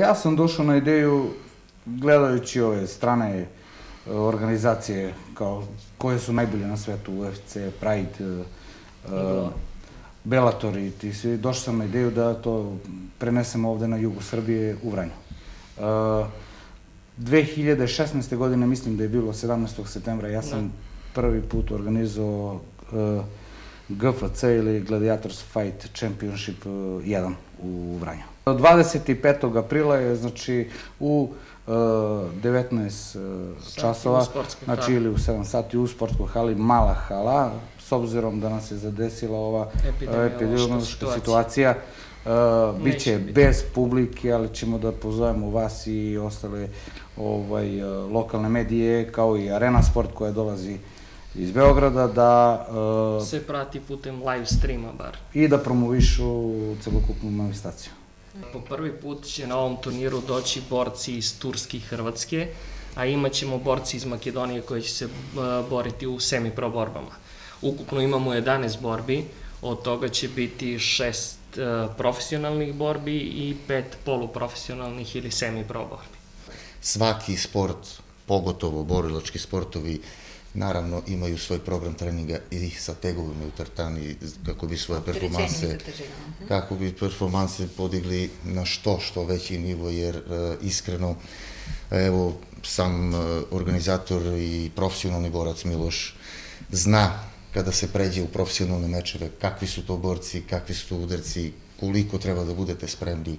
Ja sam došao na ideju gledajući ove strane e, organizacije kao koje su najbolje na svetu, UFC, Pride, uh, Bellator i ti svi, došao sam na ideju da to prenesemo ovde na jugu Srbije u Vranju. Uh, 2016. godine, mislim da je bilo 17. septembra, ja sam da. prvi put organizovao uh, GFC ili Gladiators Fight Championship 1 u Vranju. 25. aprila je, znači, u uh, 19 uh, časova, znači ili u 7 sati u sportskoj hali, mala hala, s obzirom da nas je zadesila ova epidemiološka situacija, uh, biće bez publike, ali ćemo da pozovemo vas i ostale ovaj, lokalne medije, kao i Arena Sport koja dolazi iz Beograda da... Uh, se prati putem live streama bar. I da promovišu celokupnu manifestaciju. Po prvi put će na ovom turniru doći borci iz Turske i Hrvatske, a imaćemo borci iz Makedonije koji će se boriti u semi-pro borbama. Ukupno imamo 11 borbi, od toga će biti šest profesionalnih borbi i pet poluprofesionalnih ili semi-pro borbi. Svaki sport, pogotovo borilački sportovi, naravno imaju svoj program treninga i sa tegovima u tartani kako bi svoje performanse mhm. kako bi performanse podigli na što što veći nivo jer uh, iskreno evo sam uh, organizator i profesionalni borac Miloš zna kada se pređe u profesionalne mečeve kakvi su to borci, kakvi su to udarci, koliko treba da budete spremni